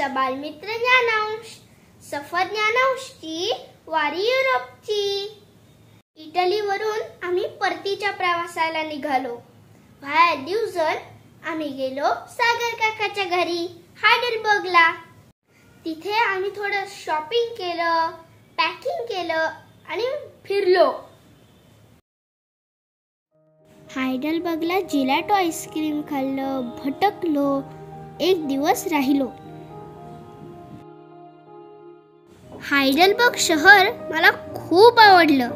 आमचा बालमित्र ज्ञानांश सफर ज्ञानांशची वारी युरोपची. इटलीवरून आम्ही परतीच्या प्रवासाला निघालो. व्हाया दिवजन आम्ही गेलो सागर काकाच्या घरी हायडलबर्गला तिथे आम्ही थोडं शॉपिंग केलं पॅकिंग केलं आणि फिरलो. हायडलबर्गला जिलाटो आईस्क्रीम खाल्लं भटकलो एक दिवस राहिलो. हायडलबर्ग शहर मला खूप आवडलं.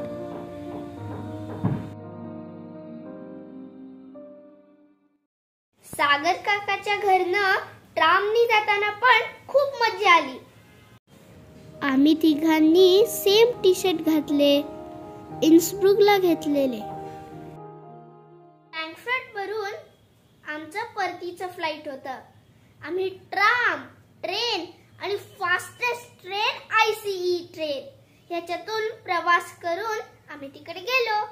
सागर काकाच्या घरनं ट्रामनी जाताना पण खूप मजा आली. आम्ही तिघांनी सेम टी शर्ट घातले इन्स्ब्रुकला घेतलेले. फ्रँकफर्ट वरून आमचं परतीचं फ्लाईट होतं. आम्ही ट्राम ट्रेन आणि fastest train I C train ह्याच्यातून प्रवास करून आम्ही तिकडे गेलो.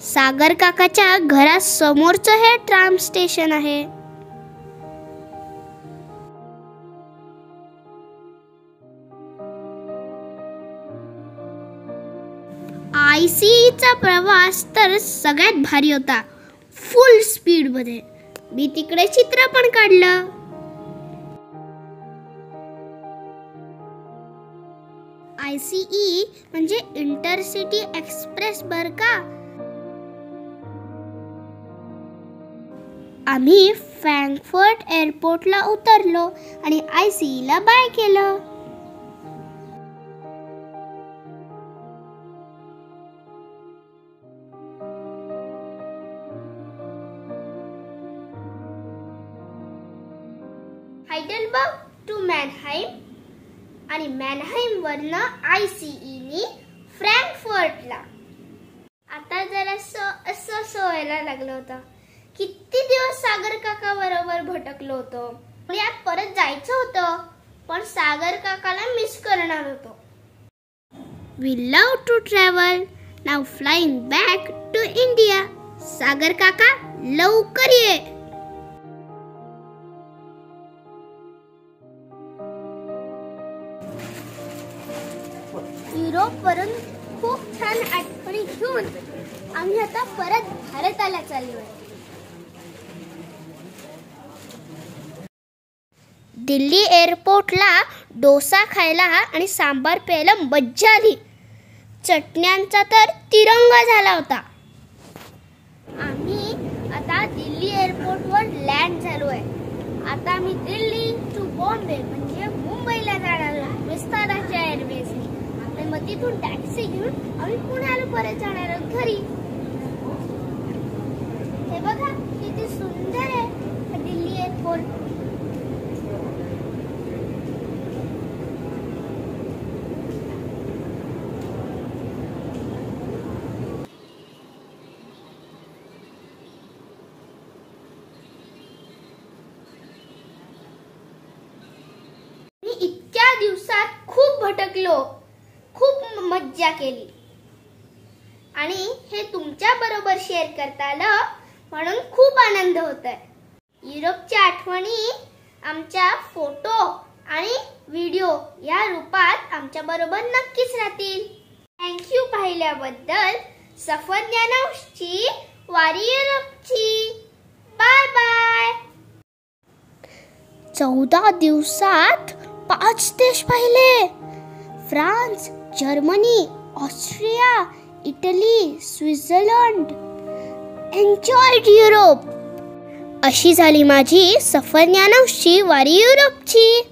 सागर काकाच्या घरासमोरचं हे ट्राम स्टेशन आहे. आय चा प्रवास तर सगळ्यात भारी होता. फुल स्पीडमध्ये. मी तिकडे चित्र पण काढलं. आय सी म्हणजे इंटरसिटी एक्सप्रेस बर का? आम्ही फ्रँकफर्ट एअरपोर्टला उतरलो आणि आय ला बाय केलं. हायडलबर्ग टू मॅनहाईम आणि मॅनहाईम वरनं आय ईनी फ्रँकफर्टला. आता जरा असं असं व्हायला लागलं होतं. किती दिवस सागर काका बरोबर भटकलो होतो. यात परत जायचं होतं पण सागर काकाला मिस करणार होतो. We love to travel now flying back to India Sagar काका लवकर ये. वरून खूप छान आठवणी घेऊन आम्ही आता परत भारताला आहे दिल्ली एअरपोर्टला डोसा खायला आणि सांबार प्यायला मज्जा आली. चटण्यांचा तर तिरंगा झाला होता. आम्ही आता दिल्ली एअरपोर्टवर लँड झालो आहे आता आम्ही दिल्ली टू बॉम्बे म्हणजे मुंबईला जाणार तिथून टॅक्सी घेऊन आम्ही पुण्याला परत जाणार आहोत घरी हे बघा किती सुंदर आहे दिल्ली एअरपोर्ट इतक्या दिवसात खूप भटकलो खूप मज्जा केली. आणि हे तुमच्या बरोबर शेअर करता आलं म्हणून खूप आनंद होत आहे युरोपच्या आठवणी आमच्या फोटो आणि व्हिडिओ या रूपात आमच्या बरोबर नक्कीच राहतील. थँक्यू पाहिल्याबद्दल सफर ज्ञानची वारी युरोपची. बाय बाय चौदा दिवसात पाच देश पाहिले. France Germany Austria Italy Switzerland. Enjoyed Europe अशी झाली माझी सफर ज्ञानवशी वारी युरोपची.